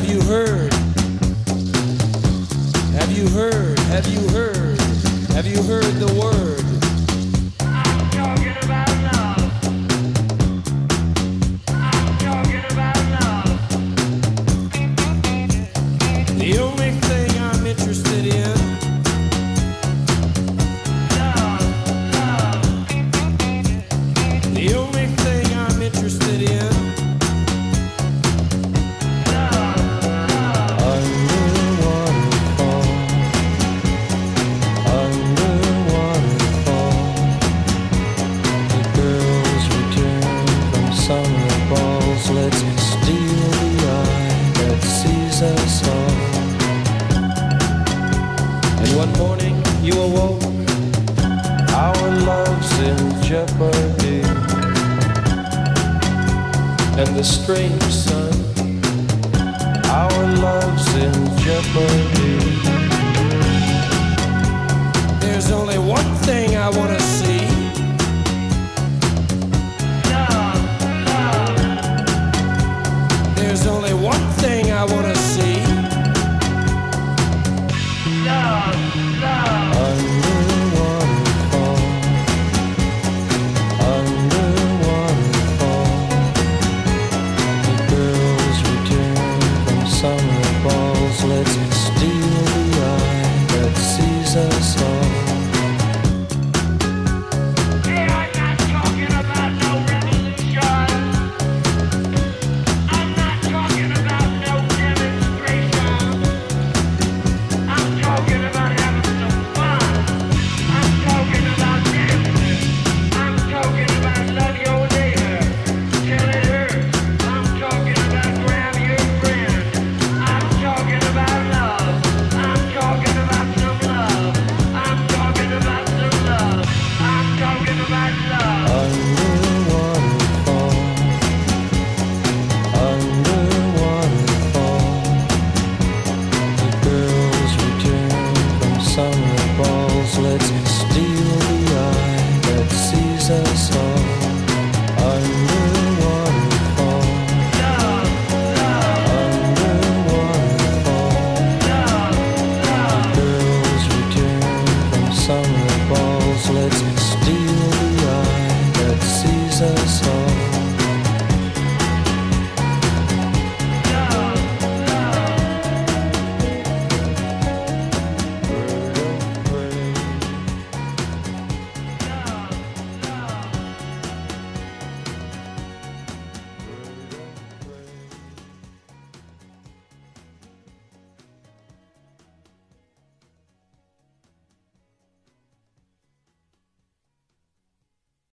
Have you heard? Have you heard? Have you heard? Have you heard the word? Jeopardy and the strange sun. Our love's in jeopardy. There's only one thing I see. done. so, so